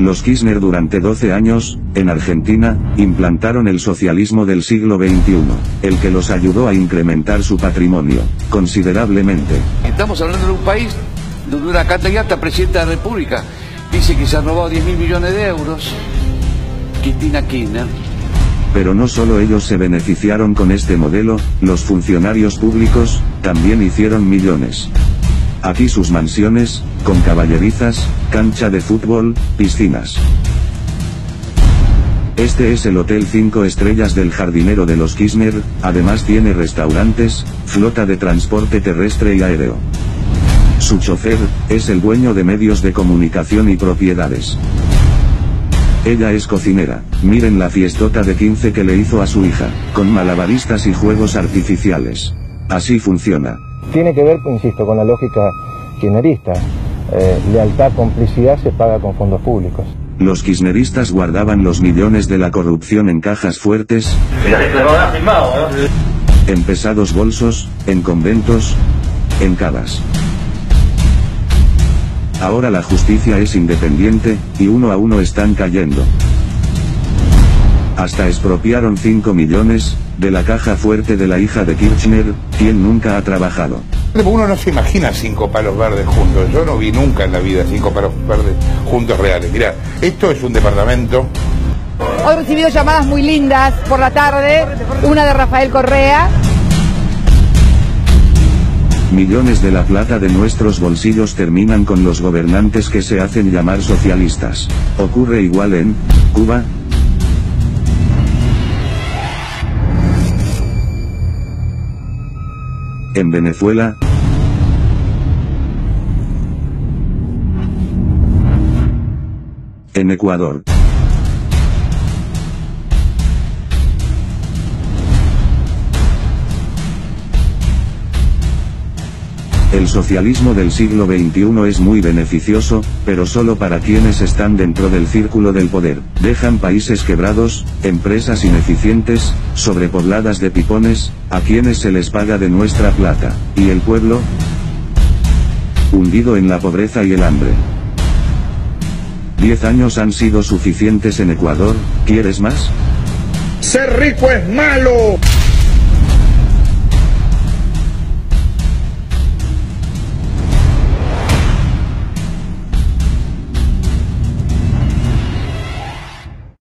Los Kirchner durante 12 años, en Argentina, implantaron el socialismo del siglo XXI, el que los ayudó a incrementar su patrimonio, considerablemente. Estamos hablando de un país donde una candidata presidenta de la República dice que se ha robado 10 mil millones de euros. Cristina Kirchner. Pero no solo ellos se beneficiaron con este modelo, los funcionarios públicos, también hicieron millones. Aquí sus mansiones, con caballerizas, cancha de fútbol, piscinas. Este es el Hotel 5 Estrellas del Jardinero de los Kirchner, además tiene restaurantes, flota de transporte terrestre y aéreo. Su chofer, es el dueño de medios de comunicación y propiedades. Ella es cocinera, miren la fiestota de 15 que le hizo a su hija, con malabaristas y juegos artificiales. Así funciona. Tiene que ver, insisto, con la lógica kirchnerista. Eh, lealtad, complicidad se paga con fondos públicos. Los kirchneristas guardaban los millones de la corrupción en cajas fuertes, en pesados bolsos, en conventos, en cavas. Ahora la justicia es independiente, y uno a uno están cayendo. Hasta expropiaron 5 millones, de la caja fuerte de la hija de Kirchner, quien nunca ha trabajado. Uno no se imagina cinco palos verdes juntos. Yo no vi nunca en la vida cinco palos verdes juntos reales. Mirá, esto es un departamento. Hoy he recibido llamadas muy lindas por la tarde, una de Rafael Correa. Millones de la plata de nuestros bolsillos terminan con los gobernantes que se hacen llamar socialistas. Ocurre igual en Cuba, en Venezuela, en Ecuador. El socialismo del siglo XXI es muy beneficioso, pero solo para quienes están dentro del círculo del poder. Dejan países quebrados, empresas ineficientes, sobrepobladas de pipones, a quienes se les paga de nuestra plata. ¿Y el pueblo? Hundido en la pobreza y el hambre. Diez años han sido suficientes en Ecuador, ¿quieres más? Ser rico es malo.